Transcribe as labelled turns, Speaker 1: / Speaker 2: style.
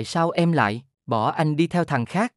Speaker 1: Tại sao em lại bỏ anh đi theo thằng khác?